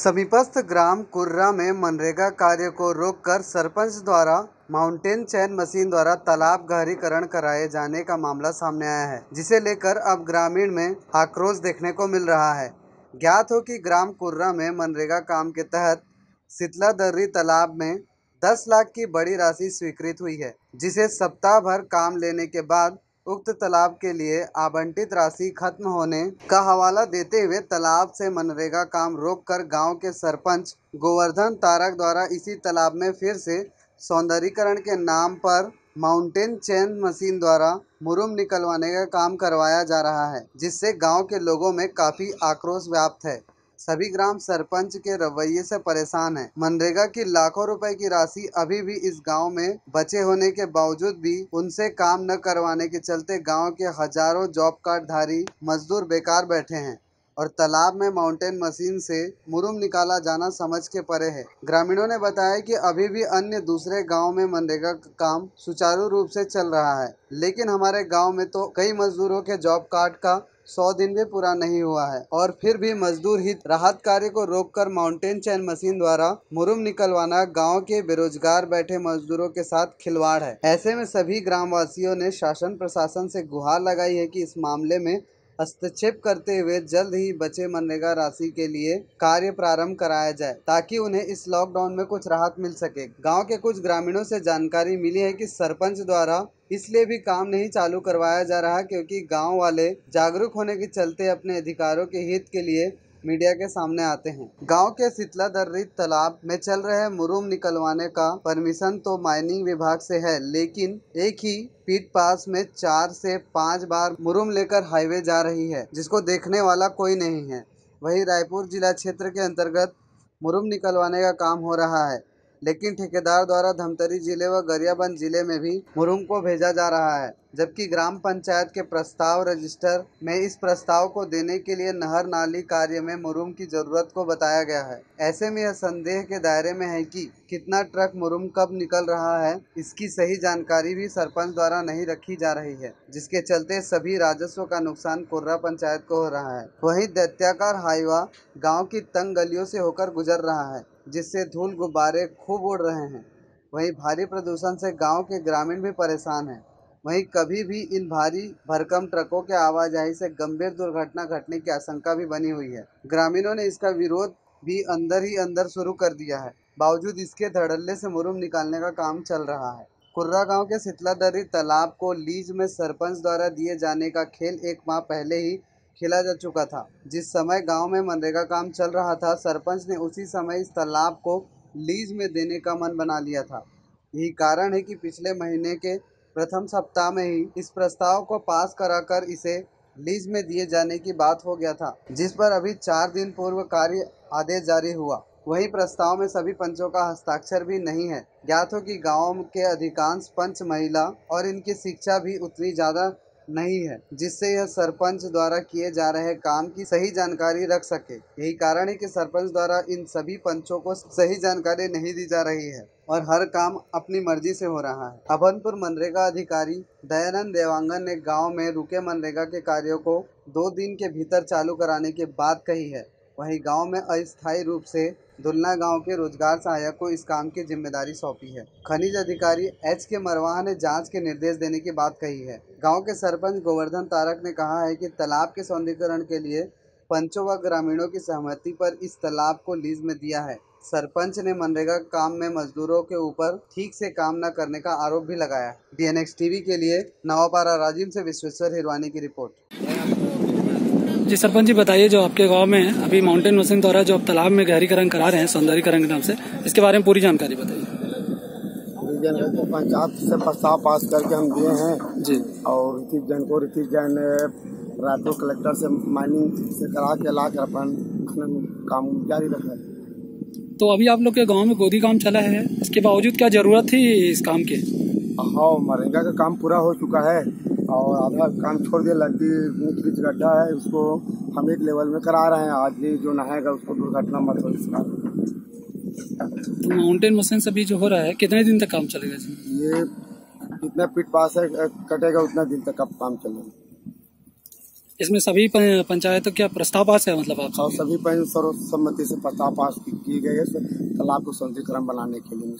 समीपस्थ ग्राम कुर्रा में मनरेगा कार्य को रोककर सरपंच द्वारा, माउंटेन चैन मशीन द्वारा तालाब गहरीकरण कराए जाने का मामला सामने आया है, जिसे लेकर अब ग्रामीण में आक्रोश देखने को मिल रहा है। ज्ञात हो कि ग्राम कुर्रा में मनरेगा काम के तहत शीतला दर्री तालाब में 10 लाख की बड़ी राशि स्वीकृत हुई है, जिसे सप्ताह भर काम लेने के बाद उक्त तालाब के लिए आवंटित राशि खत्म होने का हवाला देते हुए तालाब से मनरेगा काम रोककर गाँव के सरपंच गोवर्धन तारक द्वारा इसी तालाब में फिर से सौंदर्यीकरण के नाम पर माउंटेन चैन मशीन द्वारा मुरुम निकलवाने का काम करवाया जा रहा है, जिससे गाँव के लोगों में काफ़ी आक्रोश व्याप्त है। सभी ग्राम सरपंच के रवैये से परेशान हैं। मनरेगा की लाखों रुपए की राशि अभी भी इस गाँव में बचे होने के बावजूद भी उनसे काम न करवाने के चलते गाँव के हज़ारों जॉब कार्ड धारी मजदूर बेकार बैठे हैं और तालाब में माउंटेन मशीन से मुरुम निकाला जाना समझ के परे है ग्रामीणों ने बताया कि अभी भी अन्य दूसरे गाँव में मनरेगा का काम सुचारू रूप से चल रहा है, लेकिन हमारे गाँव में तो कई मजदूरों के जॉब कार्ड का सौ दिन भी पूरा नहीं हुआ है। और फिर भी मजदूर हित राहत कार्य को रोककर माउंटेन चैन मशीन द्वारा मुरुम निकलवाना गाँव के बेरोजगार बैठे मजदूरों के साथ खिलवाड़ है। ऐसे में सभी ग्रामवासियों ने शासन प्रशासन से गुहार लगाई है कि इस मामले में हस्तक्षेप करते हुए जल्द ही बचे मनरेगा राशि के लिए कार्य प्रारंभ कराया जाए, ताकि उन्हें इस लॉकडाउन में कुछ राहत मिल सके। गाँव के कुछ ग्रामीणों से जानकारी मिली है कि सरपंच द्वारा इसलिए भी काम नहीं चालू करवाया जा रहा, क्योंकि गाँव वाले जागरूक होने के चलते अपने अधिकारों के हित के लिए मीडिया के सामने आते हैं। गाँव के शीतला दर्री तालाब में चल रहे मुरुम निकलवाने का परमिशन तो माइनिंग विभाग से है, लेकिन एक ही पीट पास में चार से पाँच बार मुरुम लेकर हाईवे जा रही है, जिसको देखने वाला कोई नहीं है। वही रायपुर जिला क्षेत्र के अंतर्गत मुरुम निकलवाने का काम हो रहा है। लेकिन ठेकेदार द्वारा धमतरी ज़िले व गरियाबंद ज़िले में भी मुरुम को भेजा जा रहा है, जबकि ग्राम पंचायत के प्रस्ताव रजिस्टर में इस प्रस्ताव को देने के लिए नहर नाली कार्य में मुरुम की ज़रूरत को बताया गया है। ऐसे में यह संदेह के दायरे में है कि कितना ट्रक मुरुम कब निकल रहा है, इसकी सही जानकारी भी सरपंच द्वारा नहीं रखी जा रही है, जिसके चलते सभी राजस्व का नुकसान कुर्रा पंचायत को हो रहा है। वही दैत्याकार हाईवा गाँव की तंग गलियों से होकर गुजर रहा है। जिससे धूल गुब्बारे खूब उड़ रहे हैं। वहीं भारी प्रदूषण से गाँव के ग्रामीण भी परेशान हैं। वहीं कभी भी इन भारी भरकम ट्रकों के आवाजाही से गंभीर दुर्घटना घटने की आशंका भी बनी हुई है। ग्रामीणों ने इसका विरोध भी अंदर ही अंदर शुरू कर दिया है। बावजूद इसके धड़ल्ले से मुरुम निकालने का काम चल रहा है। कुर्रा गाँव के शीतलादरी तालाब को लीज में सरपंच द्वारा दिए जाने का खेल एक माह पहले ही खेला जा चुका था। जिस समय गाँव में मनरेगा काम चल रहा था, सरपंच ने उसी समय इस तालाब को लीज में देने का मन बना लिया था। यही कारण है कि पिछले महीने के प्रथम सप्ताह में ही इस प्रस्ताव को पास कराकर इसे लीज में दिए जाने की बात हो गया था, जिस पर अभी चार दिन पूर्व कार्य आदेश जारी हुआ। वही प्रस्ताव में सभी पंचों का हस्ताक्षर भी नहीं है। ज्ञात हो कि गाँव के अधिकांश पंच महिला और इनकी शिक्षा भी उतनी ज़्यादा नहीं है, जिससे यह सरपंच द्वारा किए जा रहे काम की सही जानकारी रख सके। यही कारण है कि सरपंच द्वारा इन सभी पंचों को सही जानकारी नहीं दी जा रही है और हर काम अपनी मर्ज़ी से हो रहा है। अभनपुर मनरेगा अधिकारी दयानंद देवांगन ने गाँव में रुके मनरेगा के कार्यों को दो दिन के भीतर चालू कराने की बात कही है। वहीं गाँव में अस्थायी रूप से दुलना गाँव के रोज़गार सहायक को इस काम की ज़िम्मेदारी सौंपी है। खनिज अधिकारी एच के मरवाहा ने जाँच के निर्देश देने की बात कही है। गाँव के सरपंच गोवर्धन तारक ने कहा है कि तालाब के सौंदर्यकरण के लिए पंचों व ग्रामीणों की सहमति पर इस तालाब को लीज में दिया है। सरपंच ने मनरेगा काम में मजदूरों के ऊपर ठीक से काम न करने का आरोप भी लगाया। डीएनएक्स टीवी के लिए नवापारा राजीव से विश्वेश्वर हिरवानी की रिपोर्ट। जी सरपंच जी बताइए जो आपके गाँव में अभी माउंटेन मशीन द्वारा जो आप तालाब में गहरीकरण करा रहे हैं सौंदर्यकरण के नाम से इसके बारे में पूरी जानकारी बताइए। तो पंचायत से प्रस्ताव पास करके हम दिए हैं। जी। और ऋतिक जैन को ऋतिक जैन ने रायपुर कलेक्टर से माइनिंग से करा के ला कर अपन काम जारी रखा। है तो अभी आप लोग के गाँव में गोदी काम चला है इसके बावजूद क्या ज़रूरत थी इस काम की? हाँ मरेंगा का काम पूरा हो चुका है। और आधा काम छोड़ दिया लड़की ऊँच बीच गड्ढा है उसको हम एक लेवल में करा रहे हैं। आज भी जो नहाएगा उसको दुर्घटना मत हो इसका। माउंटेन मशीन से भी जो हो रहा है कितने दिन तक काम चलेगा जी ये जितना पीठ पास है कटेगा उतना दिन तक अब काम चलेगा। इसमें सभी पंचायतों क्या प्रस्ताव पास है मतलब आप और सभी सर्वसम्मति से प्रस्ताव पास की, गई है तालाब को सौंदर्यकरण बनाने के लिए।